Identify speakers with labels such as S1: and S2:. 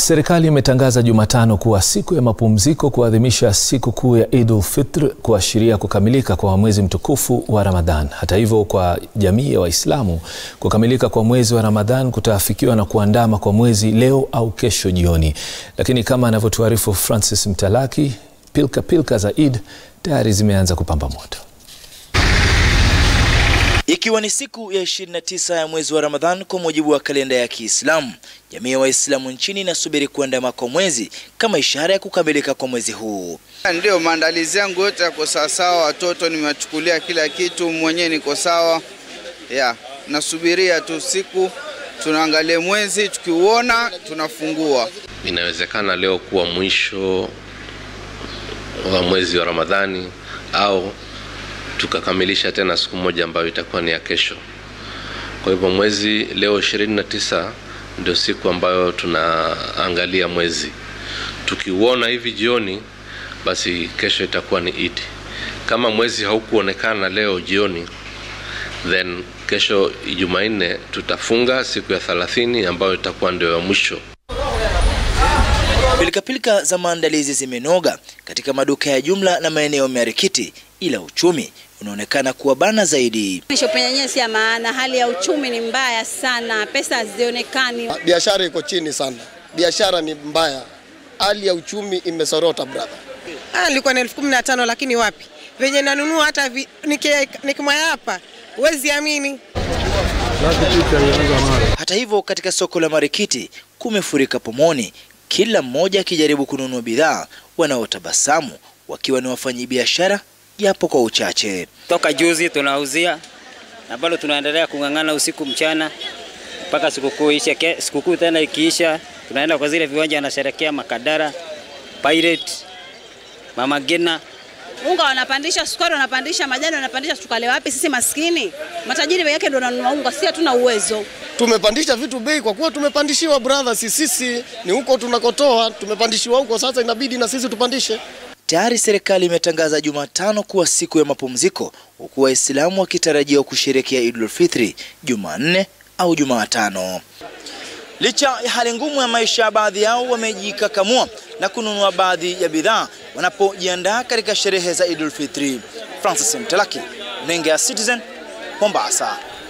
S1: Serikali imetangaza Jumatano kuwa siku ya mapumziko kuadhimisha siku kuu ya Idul Fitr kuashiria kukamilika kwa mwezi mtukufu wa Ramadhan. Hata hivyo, kwa jamii ya Waislamu kukamilika kwa mwezi wa Ramadhan kutaafikiwa na kuandama kwa mwezi leo au kesho jioni. Lakini kama anavyotuarifu Francis Mtalaki, pilka pilka za Eid tayari zimeanza kupamba moto.
S2: Ikiwa ni siku ya 29 ya mwezi wa Ramadhan kwa mujibu wa kalenda ya Kiislamu, jamii ya Waislamu nchini inasubiri kuandama kwa mwezi kama ishara ya kukamilika kwa mwezi huu.
S3: Ndio, maandalizi yangu yote yako sawasawa, watoto nimewachukulia kila kitu, mwenyewe niko sawa ya nasubiria tu siku tunaangalia mwezi, tukiuona tunafungua.
S4: Inawezekana leo kuwa mwisho wa mwezi wa Ramadhani au tukakamilisha tena siku moja ambayo itakuwa ni ya kesho. Kwa hivyo mwezi leo 29 ndio siku ambayo tunaangalia mwezi. Tukiuona hivi jioni, basi kesho itakuwa ni Idi. Kama mwezi haukuonekana leo jioni, then kesho Jumanne tutafunga siku ya 30 ambayo itakuwa ndio ya mwisho.
S2: Pilikapilika za maandalizi zimenoga katika maduka ya jumla na maeneo ya ila uchumi unaonekana kuwa bana zaidi.
S5: Shopping yenyewe si ya maana, hali ya uchumi ni mbaya sana, pesa hazionekani.
S6: Biashara iko chini sana, biashara ni mbaya, hali ya uchumi imesorota brother.
S7: Ah, nilikuwa na elfu kumi na tano lakini wapi, venye nanunua hata nikimwaya hapa huwezi amini.
S2: Hata hivyo, katika soko la marikiti kumefurika pomoni, kila mmoja akijaribu kununua bidhaa, wanaotabasamu wakiwa ni wafanyabiashara japo kwa uchache.
S8: Toka juzi tunauzia na bado tunaendelea kung'ang'ana usiku mchana mpaka sikukuu isha. Sikukuu tena ikiisha, tunaenda kwa zile viwanja anasherekea Makadara, Pirate, Mama Gina.
S5: Unga wanapandisha, sukari wanapandisha, majani wanapandisha, tukale wapi sisi maskini? Matajiri wake ndio wananunua unga, si hatuna uwezo.
S6: Tumepandisha vitu bei kwa kuwa tumepandishiwa brother, si sisi ni huko tunakotoa, tumepandishiwa huko, sasa inabidi na sisi tupandishe.
S2: Tayari serikali imetangaza Jumatano kuwa siku ya mapumziko, huku Waislamu wakitarajiwa kusherekea Idul Fitri Jumanne au Jumatano. Licha ya hali ngumu ya maisha, baadhi yao wamejikakamua na kununua baadhi ya bidhaa wanapojiandaa katika sherehe za Idul Fitri. Francis Mtalaki, Nenge ya Citizen, Mombasa.